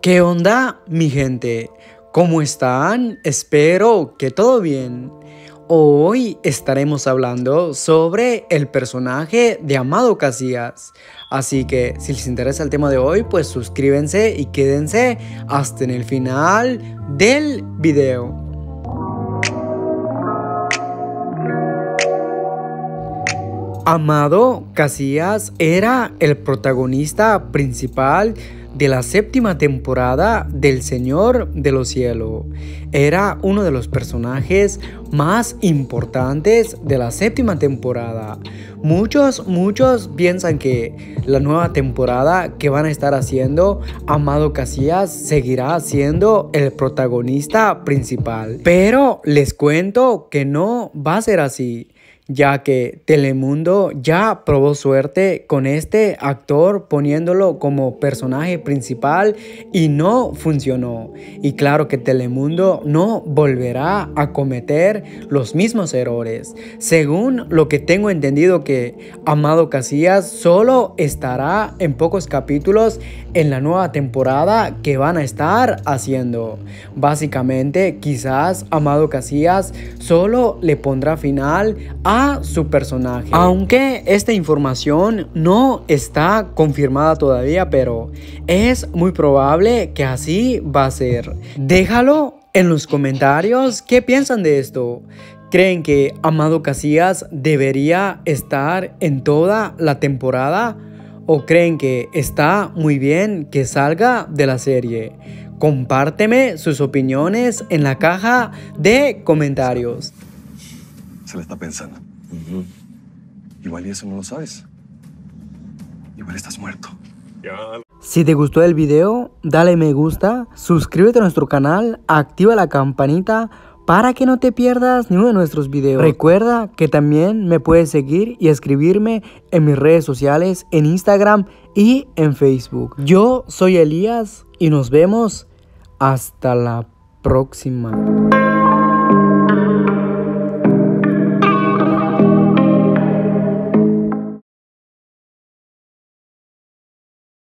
¿Qué onda, mi gente? ¿Cómo están? Espero que todo bien. Hoy estaremos hablando sobre el personaje de Amado Casillas. Así que si les interesa el tema de hoy, pues suscríbanse y quédense hasta en el final del video. Amado Casillas era el protagonista principal de la séptima temporada del Señor de los Cielos. Era uno de los personajes más importantes de la séptima temporada. Muchos, muchos piensan que la nueva temporada que van a estar haciendo, Amado Casillas seguirá siendo el protagonista principal. Pero les cuento que no va a ser así ya que Telemundo ya probó suerte con este actor poniéndolo como personaje principal y no funcionó. Y claro que Telemundo no volverá a cometer los mismos errores. Según lo que tengo entendido que Amado Casillas solo estará en pocos capítulos en la nueva temporada que van a estar haciendo. Básicamente quizás Amado Casillas solo le pondrá final a su personaje. Aunque esta información no está confirmada todavía, pero es muy probable que así va a ser. Déjalo en los comentarios qué piensan de esto. ¿Creen que Amado Casillas debería estar en toda la temporada? ¿O creen que está muy bien que salga de la serie? Compárteme sus opiniones en la caja de comentarios. Se le está pensando. Igual y eso no lo sabes. Igual estás muerto. Si te gustó el video, dale me gusta, suscríbete a nuestro canal, activa la campanita para que no te pierdas ninguno de nuestros videos. Recuerda que también me puedes seguir y escribirme en mis redes sociales, en Instagram y en Facebook. Yo soy Elías y nos vemos hasta la próxima.